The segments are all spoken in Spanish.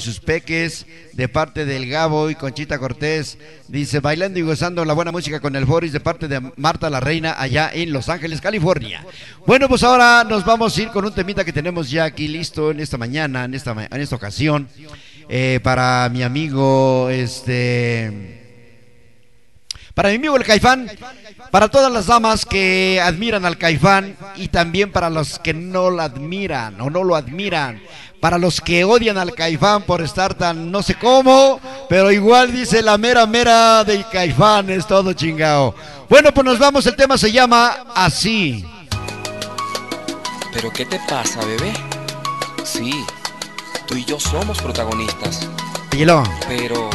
sus peques de parte del Gabo y Conchita Cortés. Dice, bailando y gozando la buena música con el Boris de parte de Marta la Reina allá en Los Ángeles, California. Bueno, pues ahora nos vamos a ir con un temita que tenemos ya aquí listo en esta mañana, en esta, en esta ocasión, eh, para mi amigo, este... Para mi amigo el Caifán, para todas las damas que admiran al Caifán y también para los que no lo admiran o no lo admiran para los que odian al Caifán por estar tan no sé cómo, pero igual dice la mera mera del Caifán, es todo chingado. Bueno, pues nos vamos, el tema se llama Así. ¿Pero qué te pasa, bebé? Sí, tú y yo somos protagonistas. Pero...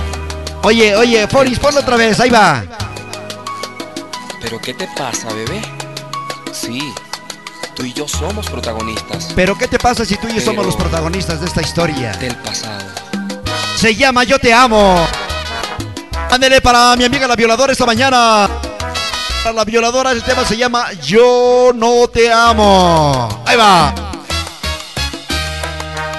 Oye, oye, Foris, ponlo otra vez, ahí va. ¿Pero qué te pasa, bebé? Sí, Tú y yo somos protagonistas. Pero ¿qué te pasa si tú y yo somos los protagonistas de esta historia? Del pasado. Se llama Yo te amo. Ándele para mi amiga la violadora esta mañana. Para la violadora el tema se llama Yo no te amo. Ahí va.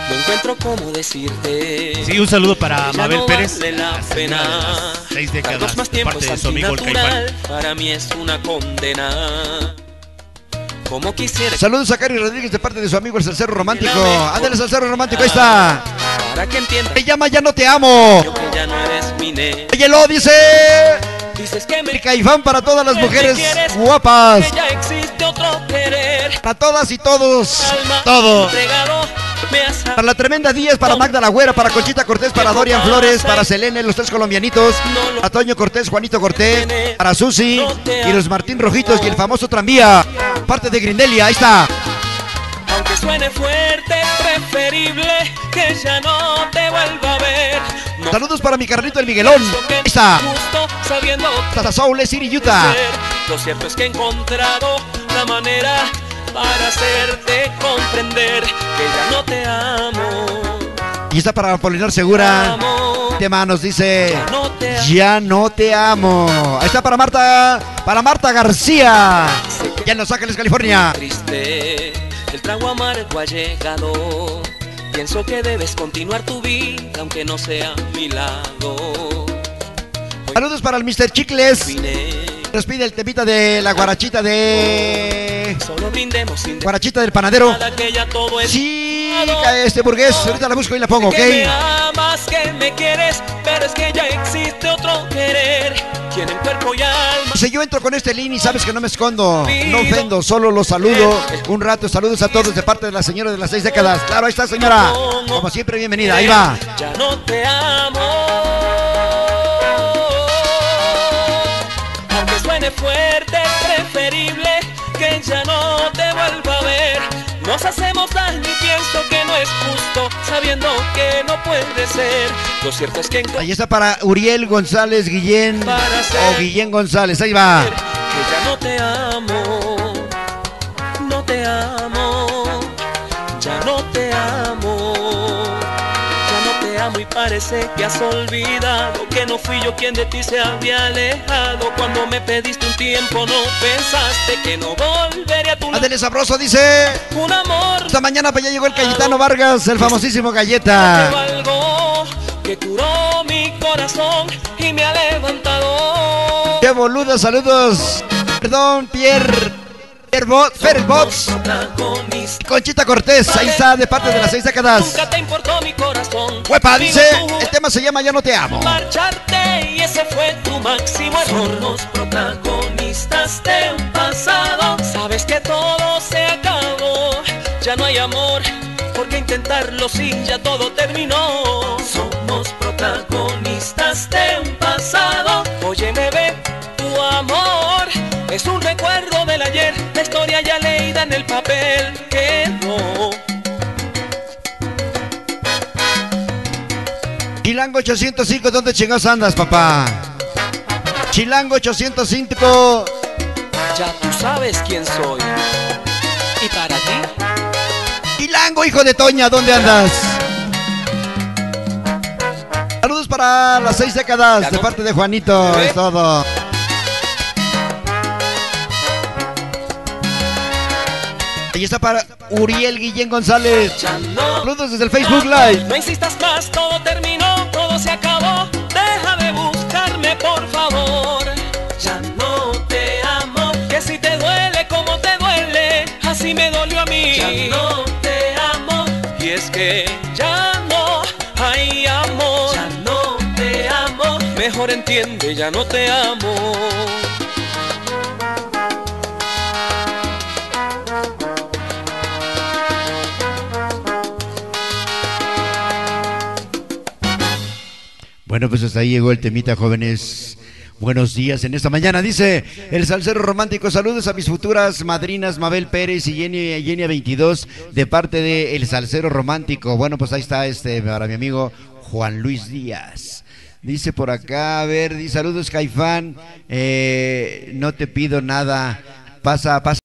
No encuentro cómo decirte. Sí, un saludo para Mabel Pérez. Vale la pena. Seis décadas más de parte de su amigo el. Para mí es una condena. Como quisiera. Saludos a Cari Rodríguez de parte de su amigo el Salcero Romántico. Ándale, Salcero Romántico, ahí está. Para que entienda. Se llama Ya no te amo. Yo que ya no eres mi ne. Oye, lo dice. Dices que me Caifán para todas las me mujeres quieres, guapas. Que ya existe otro querer. Para todas y todos. Alma Todo. entregado, me has Para la tremenda 10, para Magda La Güera, para Conchita Cortés, para Dorian Flores, para Selene, los tres colombianitos, a Toño Cortés, Juanito Cortés, para Susi y los Martín Rojitos y el famoso tranvía. Parte de Grindelia, ahí está. Aunque suene fuerte, preferible que ya no te vuelva a ver. No Saludos para mi carnito el Miguelón. Ahí está. Hasta Soul City, Utah. Lo cierto es que he encontrado la manera para hacerte comprender que ya no. Y está para Polinar Segura. Tema nos dice. Ya no te amo. Ahí está para Marta, para Marta García. Ya en Los Ángeles, California. Triste, el trago amargo ha llegado. Pienso que debes continuar tu vida aunque no sea mi lado. Saludos para el Mr. Chicles. Nos pide el temita de la guarachita de. solo brindemos sin Guarachita del panadero. nada este burgués. Ahorita la busco y la pongo, ¿ok? que me amas, que me quieres, pero es que ya existe otro querer. Quien en cuerpo y alma Si yo entro con este link y sabes que no me escondo, no ofendo, solo los saludo. Un rato, saludos a todos de parte de la señora de las seis décadas. Claro, ahí está, señora. Como siempre, bienvenida. Ahí va. Ya no te amo. Aunque suene fuerte, preferible que ya no Nos hacemos daño y pienso que no es justo, sabiendo que no puede ser. Lo cierto es que en Ahí está para Uriel González Guillén o Guillén González. Ahí va. que ya no te amo, no te amo, amo y parece que has olvidado que no fui yo quien de ti se había alejado. Cuando me pediste un tiempo no pensaste que no volvería a tu lado. Sabroso, dice. Un amor Esta mañana pues ya llegó el Cayetano Vargas, el famosísimo Galleta. algo que curó mi corazón y me ha levantado. Qué boludo, saludos. Perdón, Pierre. Protagonista. Conchita Cortés, ahí está, de parte de las seis décadas. Nunca te importó mi corazón. Huepa, dice, el tema se llama Ya no te amo. Marcharte y ese fue tu máximo error. Somos protagonistas de un pasado. Sabes que todo se acabó. Ya no hay amor. ¿Por qué intentarlo si ya todo terminó? Somos protagonistas de un pasado. Oye, ve tu amor es un recuerdo del ayer. La historia ya leída en el papel quedó. Chilango 805, ¿dónde chingados andas, papá? Chilango 805. Ya tú sabes quién soy. ¿Y para ti? Chilango, hijo de Toña, ¿dónde andas? Saludos para las seis décadas de parte de Juanito, es todo. Ahí está para Uriel Guillén González. Saludos desde el Facebook Live. No insistas más, todo terminó, todo se acabó. Deja de buscarme, por favor. Ya no te amo. Que si te duele como te duele, así me dolió a mí. Ya no te amo. Y es que ya no hay amor. Ya no te amo. Mejor entiende, ya no te amo. Bueno, pues hasta ahí llegó el temita, jóvenes. Buenos días en esta mañana. Dice el salsero romántico. Saludos a mis futuras madrinas Mabel Pérez y Jenny, Jenny 22 de parte de El Salsero Romántico. Bueno, pues ahí está este para mi amigo Juan Luis Díaz. Dice por acá, a ver, saludos Caifán. Eh, no te pido nada. Pasa, pasa.